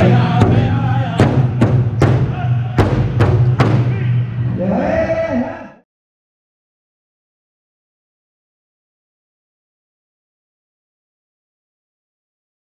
Yeah.